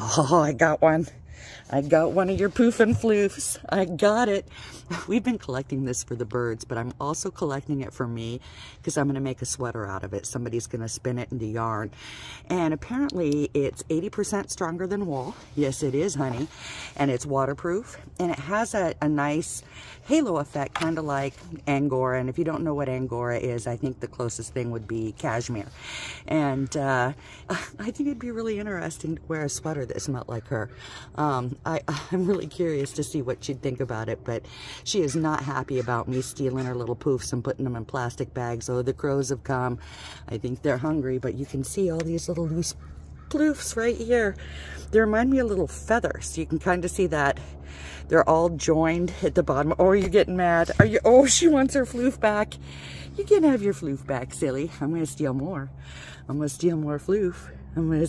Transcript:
Oh, I got one. I got one of your poof and floofs. I got it. We've been collecting this for the birds, but I'm also collecting it for me because I'm going to make a sweater out of it. Somebody's going to spin it into yarn. And apparently it's 80% stronger than wool. Yes, it is, honey. And it's waterproof. And it has a, a nice halo effect, kind of like Angora. And if you don't know what Angora is, I think the closest thing would be cashmere. And uh, I think it'd be really interesting to wear a sweater that smelled like her. Um, Um, I, I'm really curious to see what she'd think about it, but she is not happy about me stealing her little poofs and putting them in plastic bags. Oh, the crows have come. I think they're hungry, but you can see all these little loose ploofs right here. They remind me of little feathers. You can kind of see that they're all joined at the bottom. Oh, you're getting mad. Are you? Oh, she wants her floof back. You can have your floof back, silly. I'm going to steal more. I'm going to steal more floof. I'm going to